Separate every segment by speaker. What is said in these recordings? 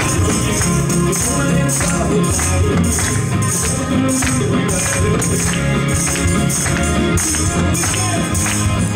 Speaker 1: Thank you.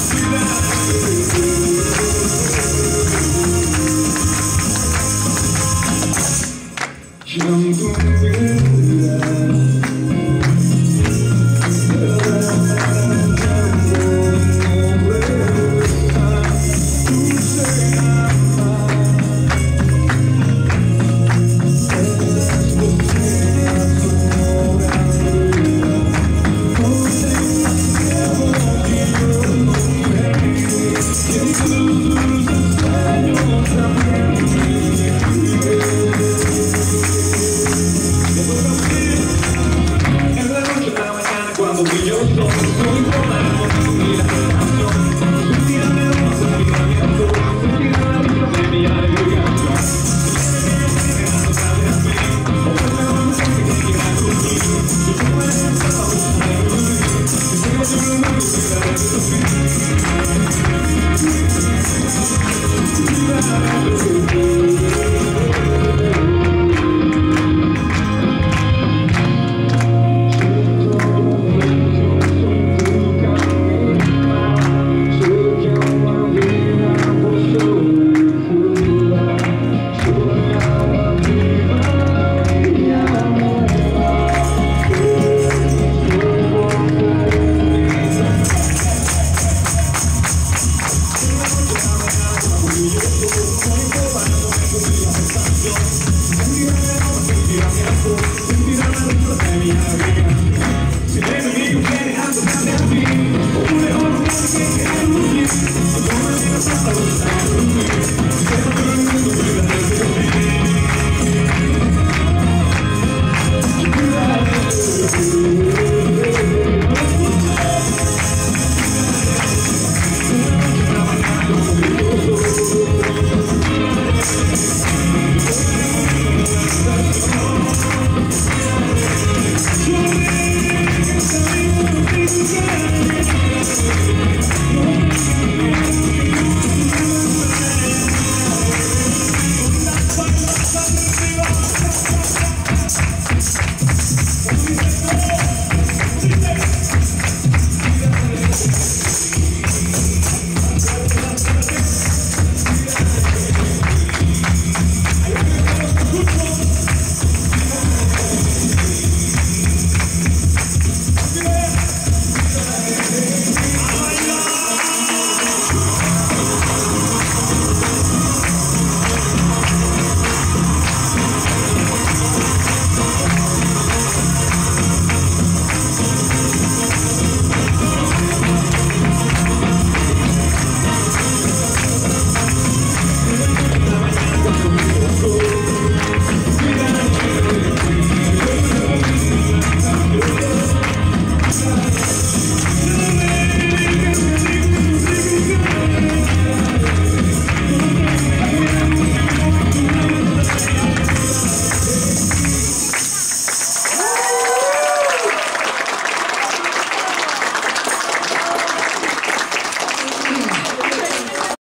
Speaker 1: I'm